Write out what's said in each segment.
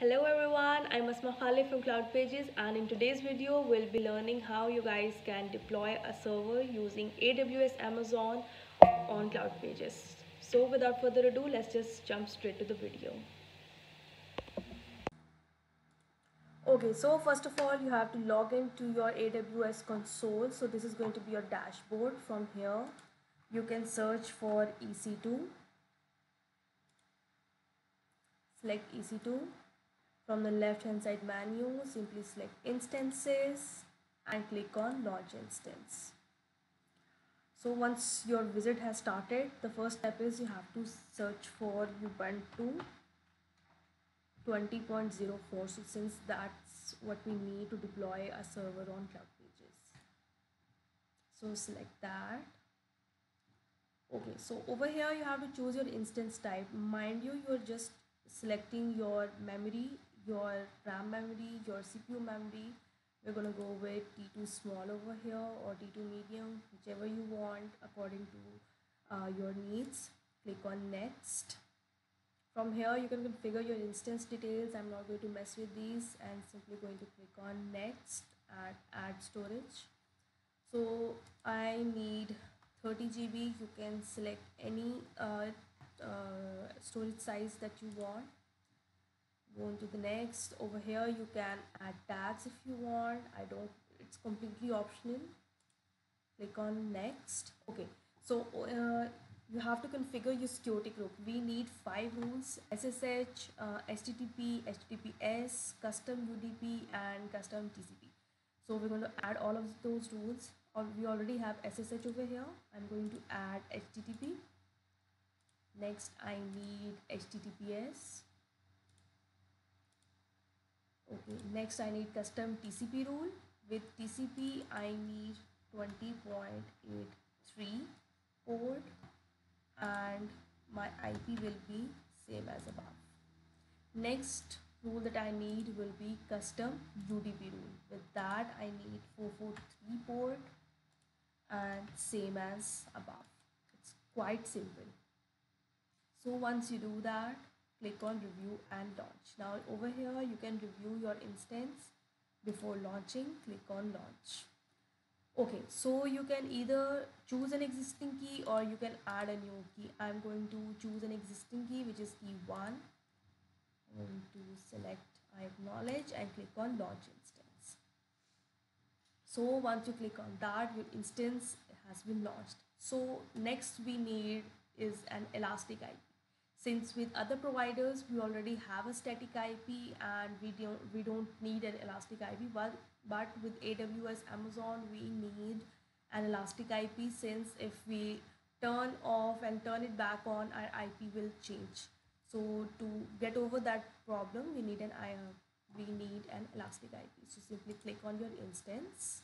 Hello everyone, I'm Asma Khalid from Cloud Pages and in today's video we'll be learning how you guys can deploy a server using AWS Amazon on Cloud Pages. So without further ado, let's just jump straight to the video. Okay, so first of all you have to log into your AWS console. So this is going to be your dashboard. From here you can search for EC2 select EC2 from the left hand side menu, simply select instances and click on launch instance. So once your visit has started, the first step is you have to search for Ubuntu 20.04. So since that's what we need to deploy a server on Cloud Pages. So select that. Okay, so over here you have to choose your instance type. Mind you, you're just selecting your memory your RAM memory, your CPU memory. We're gonna go with T2 small over here or T2 medium, whichever you want according to uh, your needs. Click on next. From here you can configure your instance details. I'm not going to mess with these and simply going to click on next and add storage. So I need 30 GB. You can select any uh, uh, storage size that you want go into the next. Over here you can add tags if you want. I don't it's completely optional. Click on next. Okay. So uh, you have to configure your security group. We need five rules. Ssh uh, http https custom udp and custom tcp so we're going to add all of those rules. Or we already have ssh over here. I'm going to add http next i need https okay next i need custom tcp rule. With tcp i need 20.83 port and my ip will be same as above. Next rule that i need will be custom udp rule. With that i need 443 port and same as above. It's quite simple. So once you do that click on review and launch. Now over here you can review your instance before launching. Click on launch. Okay so you can either choose an existing key or you can add a new key. I'm going to choose an existing key which is key 1 i'm going to select i acknowledge and click on launch instance. So once you click on that your instance has been launched. So next we need is an elastic ip since with other providers we already have a static IP and we don't we don't need an elastic IP but but with AWS Amazon we need an elastic IP since if we turn off and turn it back on our IP will change. So to get over that problem we need an uh, we need an elastic IP so simply click on your instance.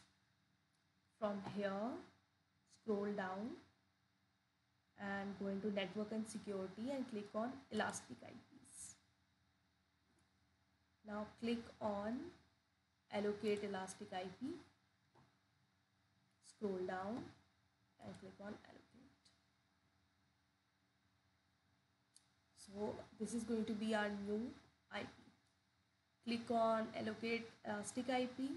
From here scroll down and go into network and security and click on elastic IPs. Now click on allocate elastic IP. Scroll down and click on allocate. So this is going to be our new IP. Click on allocate elastic IP.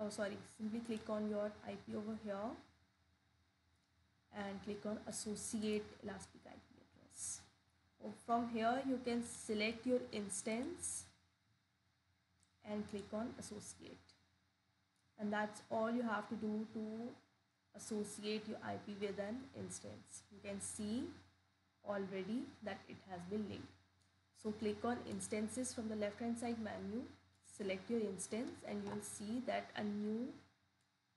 Oh sorry, simply click on your IP over here and click on associate elastic IP address. From here you can select your instance and click on associate and that's all you have to do to associate your IP with an instance. You can see already that it has been linked. So click on instances from the left hand side menu, select your instance and you'll see that a new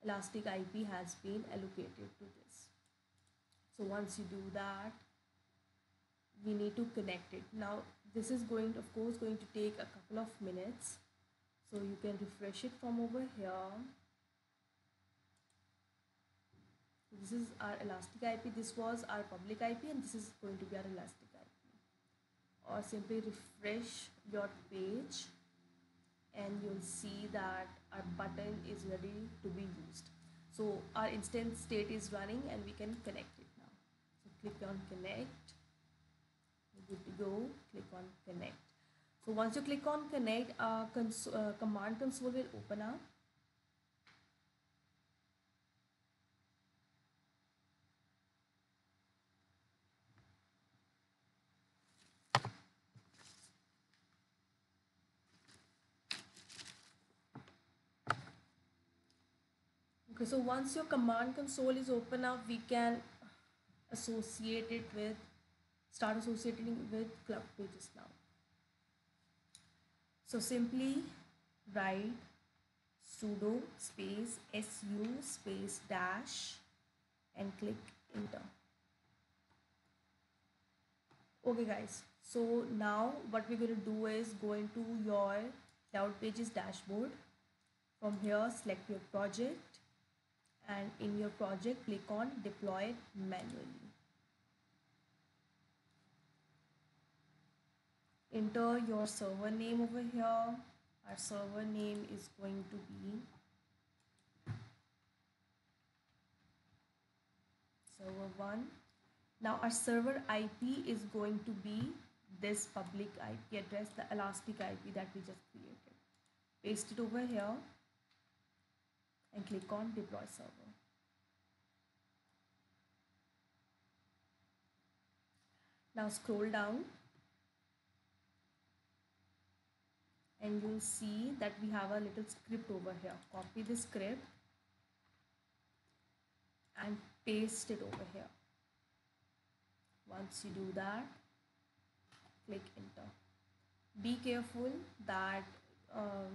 elastic IP has been allocated to this so once you do that we need to connect it. Now this is going to, of course going to take a couple of minutes. So you can refresh it from over here. This is our elastic IP this was our public IP and this is going to be our elastic IP or simply refresh your page and you'll see that our button is ready to be used. So our instance state is running and we can connect it click on connect. Good to go? Click on connect. So once you click on connect, uh, cons uh, command console will open up. Okay, so once your command console is open up, we can associate it with, start associating with Cloud Pages now. So simply write sudo space su space dash and click enter. Okay guys, so now what we're going to do is go into your Cloud Pages dashboard. From here, select your project and in your project click on deploy manually enter your server name over here. Our server name is going to be server 1 now our server IP is going to be this public IP address the elastic IP that we just created. Paste it over here and click on deploy server. Now scroll down and you'll see that we have a little script over here. Copy the script and paste it over here. Once you do that, click enter. Be careful that uh,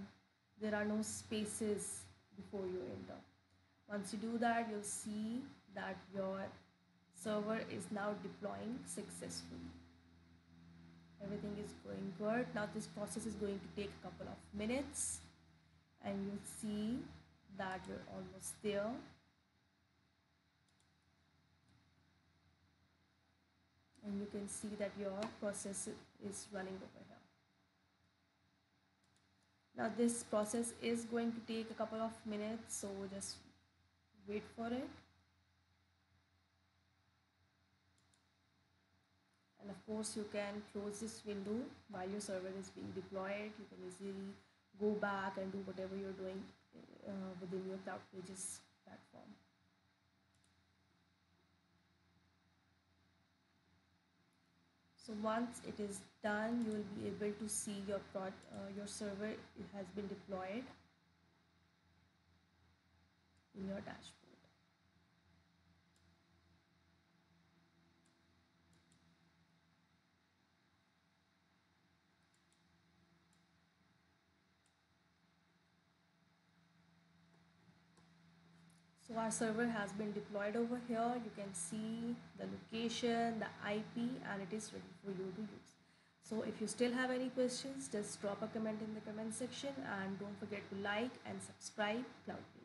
there are no spaces before you enter. Once you do that, you'll see that your server is now deploying successfully. Everything is going good. Now this process is going to take a couple of minutes and you'll see that we're almost there. And you can see that your process is running over here now this process is going to take a couple of minutes so just wait for it and of course you can close this window while your server is being deployed. You can easily go back and do whatever you're doing uh, within your cloud pages platform. So once it is done you will be able to see your prod, uh, your server has been deployed in your dashboard So our server has been deployed over here. You can see the location, the IP and it is ready for you to use. So if you still have any questions, just drop a comment in the comment section and don't forget to like and subscribe CloudPage.